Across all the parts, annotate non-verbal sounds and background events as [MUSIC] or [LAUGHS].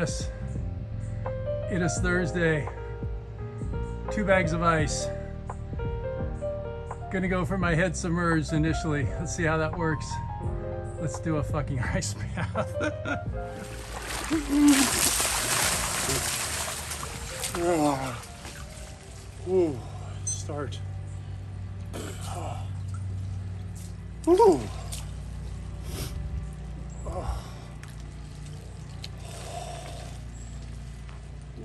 Yes, it is Thursday. Two bags of ice. Gonna go for my head submerged initially. Let's see how that works. Let's do a fucking [LAUGHS] ice bath. [LAUGHS] Ooh, start. Ooh. Oh.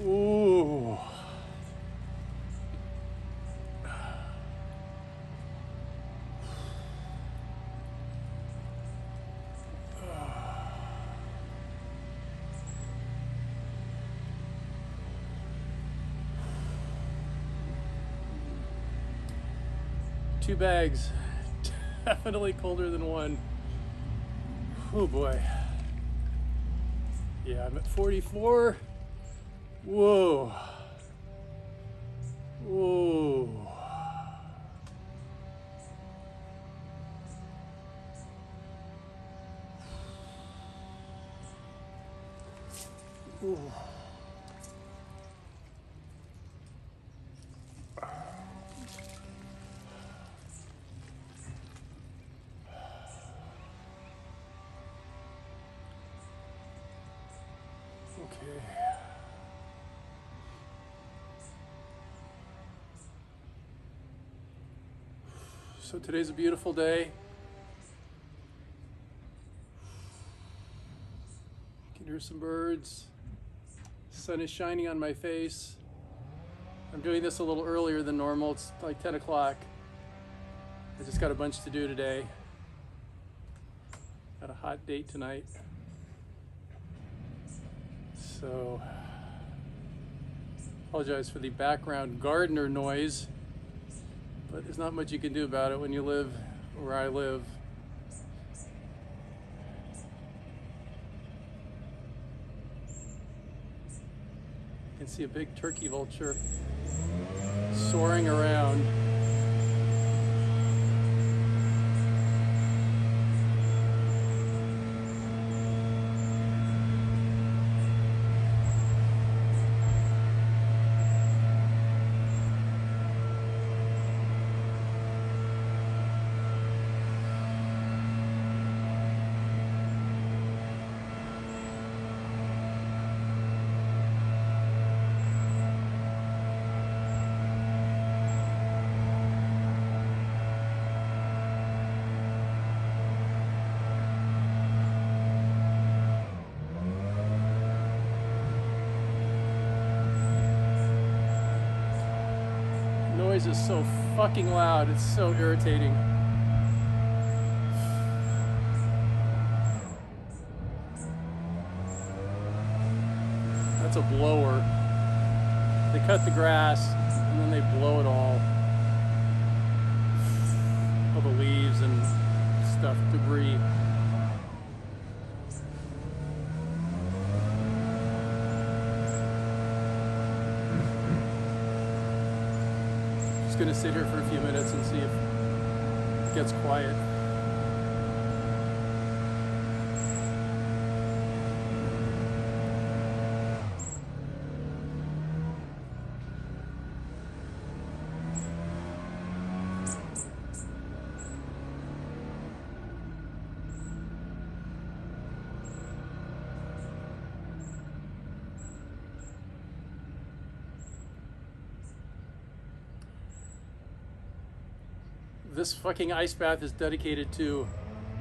Ooh. Two bags, [LAUGHS] definitely colder than one. Oh boy. Yeah, I'm at 44. Whoa. Whoa. Okay. So today's a beautiful day. You can hear some birds. Sun is shining on my face. I'm doing this a little earlier than normal. It's like 10 o'clock. I just got a bunch to do today. Got a hot date tonight. So, [SIGHS] apologize for the background gardener noise, but there's not much you can do about it when you live where I live. You can see a big turkey vulture soaring around. Is so fucking loud, it's so irritating. That's a blower. They cut the grass and then they blow it all. All the leaves and stuff, debris. Just gonna sit here for a few minutes and see if it gets quiet. This fucking ice bath is dedicated to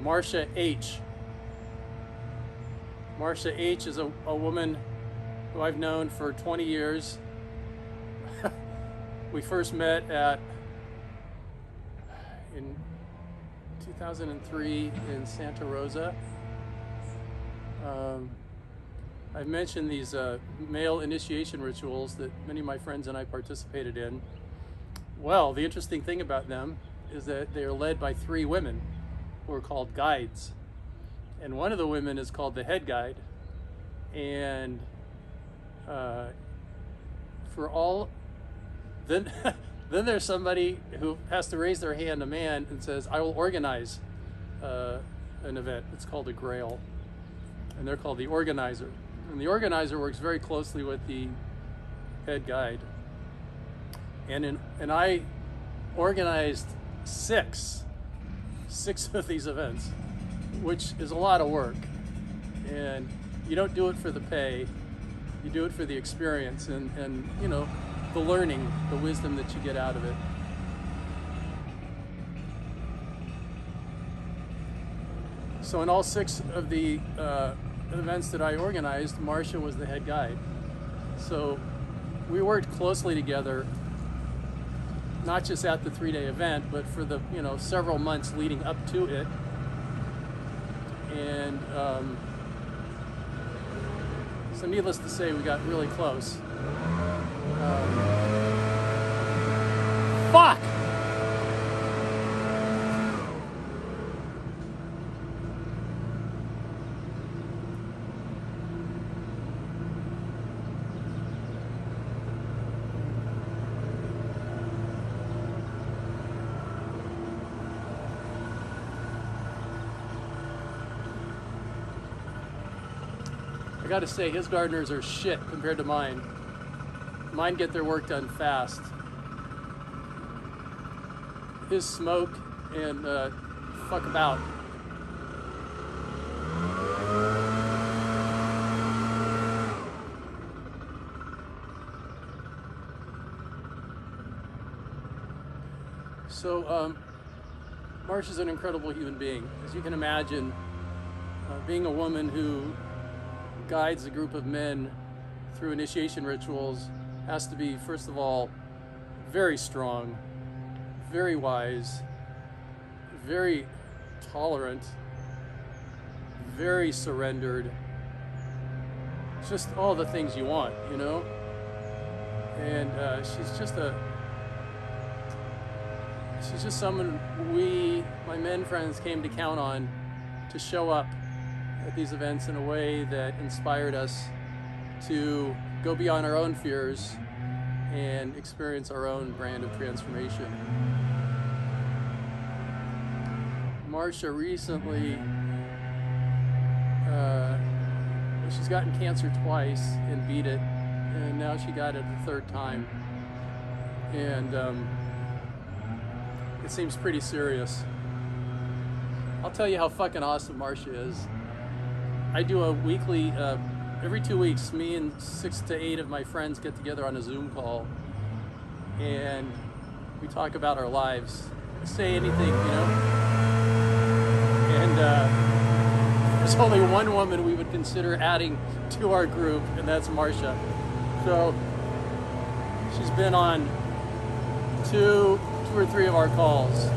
Marsha H. Marsha H is a, a woman who I've known for 20 years. [LAUGHS] we first met at in 2003 in Santa Rosa. Um, I've mentioned these uh, male initiation rituals that many of my friends and I participated in. Well, the interesting thing about them is that they are led by three women who are called guides. And one of the women is called the head guide. And uh, for all, then, [LAUGHS] then there's somebody who has to raise their hand, a man, and says, I will organize uh, an event. It's called a grail. And they're called the organizer. And the organizer works very closely with the head guide. And, in, and I organized six, six [LAUGHS] of these events, which is a lot of work. And you don't do it for the pay, you do it for the experience and, and you know, the learning, the wisdom that you get out of it. So in all six of the uh, events that I organized, Marsha was the head guide. So we worked closely together, not just at the three-day event, but for the you know several months leading up to it. And um, so, needless to say, we got really close. Um, fuck! I gotta say, his gardeners are shit compared to mine. Mine get their work done fast. His smoke and uh, fuck about. So, um, Marsh is an incredible human being. As you can imagine, uh, being a woman who guides a group of men through initiation rituals has to be, first of all, very strong, very wise, very tolerant, very surrendered. Just all the things you want, you know? And uh, she's just a. She's just someone we, my men friends, came to count on to show up at these events in a way that inspired us to go beyond our own fears and experience our own brand of transformation. Marsha recently, uh, she's gotten cancer twice and beat it, and now she got it the third time. And um, it seems pretty serious. I'll tell you how fucking awesome Marsha is. I do a weekly, uh, every two weeks, me and six to eight of my friends get together on a Zoom call and we talk about our lives. Say anything, you know? And uh, there's only one woman we would consider adding to our group, and that's Marsha. So she's been on two, two or three of our calls.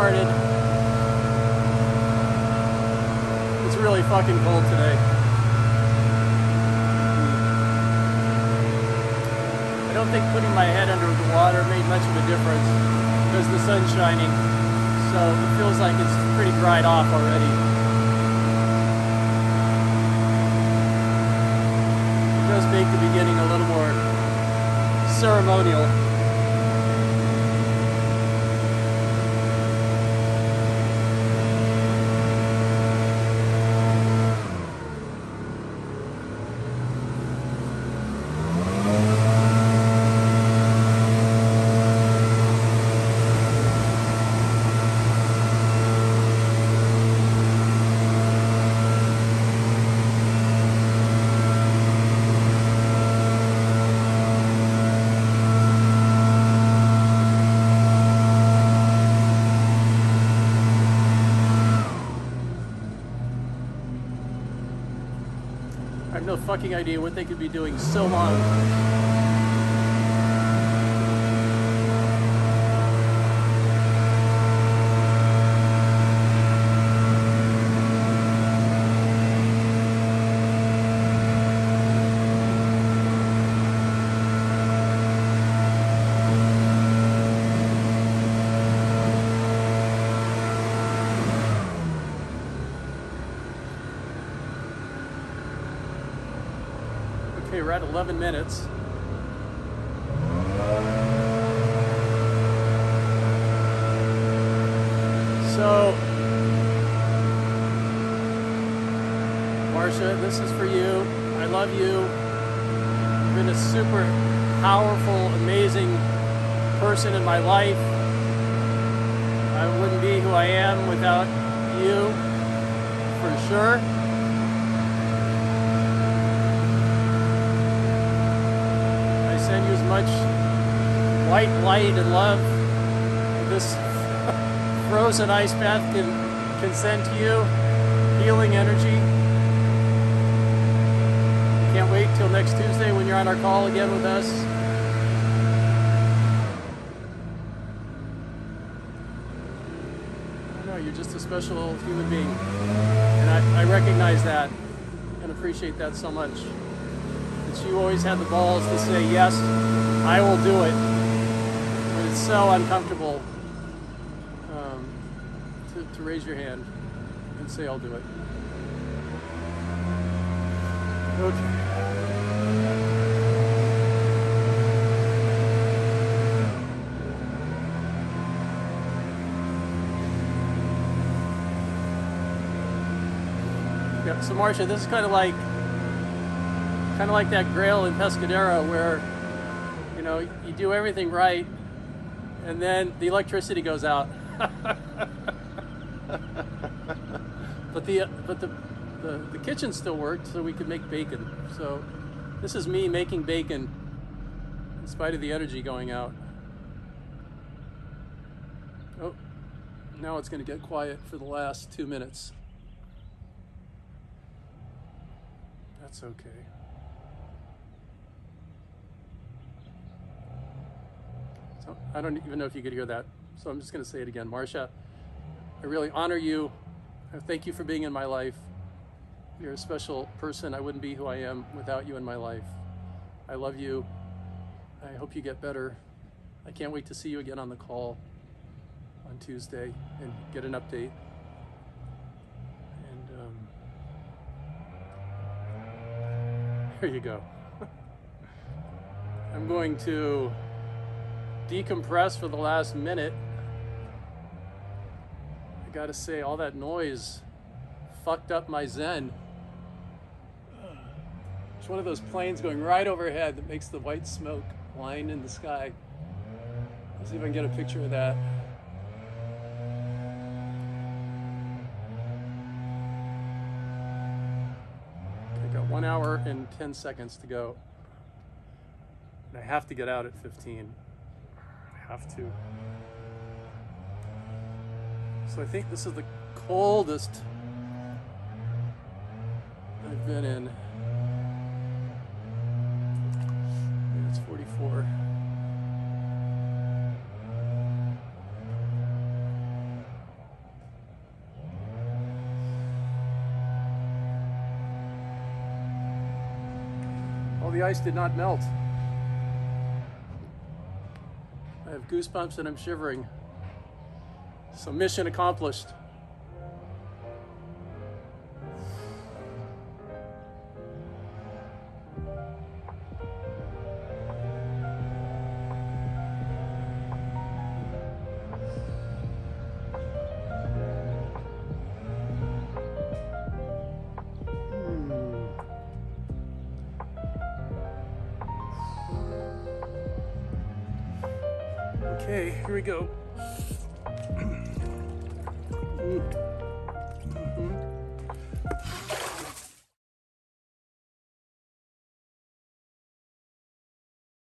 started. It's really fucking cold today. I don't think putting my head under the water made much of a difference because the sun's shining. So it feels like it's pretty dried off already. It does make the beginning a little more ceremonial. No fucking idea what they could be doing so long. We're at 11 minutes. So, Marsha, this is for you. I love you. You've been a super powerful, amazing person in my life. I wouldn't be who I am without you, for sure. White light and love this frozen ice bath can, can send to you. Healing energy. Can't wait till next Tuesday when you're on our call again with us. Know, you're just a special human being. And I, I recognize that and appreciate that so much. That you always had the balls to say, yes, I will do it. It's so uncomfortable um, to, to raise your hand and say, I'll do it. Okay. Yeah, so Marsha, this is kind of like kind of like that grail in Pescadero where you know you do everything right and then the electricity goes out. but the but the, the the kitchen still worked, so we could make bacon. So this is me making bacon in spite of the energy going out. Oh, now it's going to get quiet for the last two minutes. That's okay. So I don't even know if you could hear that. So I'm just going to say it again. Marsha, I really honor you. I thank you for being in my life. You're a special person. I wouldn't be who I am without you in my life. I love you. I hope you get better. I can't wait to see you again on the call on Tuesday and get an update. And um, [LAUGHS] there you go. [LAUGHS] I'm going to decompress for the last minute. I gotta say, all that noise fucked up my zen. It's one of those planes going right overhead that makes the white smoke line in the sky. Let's see if I can get a picture of that. I got one hour and 10 seconds to go. And I have to get out at 15. Have to. So I think this is the coldest I've been in. Maybe it's 44. All the ice did not melt. I have goosebumps and I'm shivering. So mission accomplished. Okay, here we go.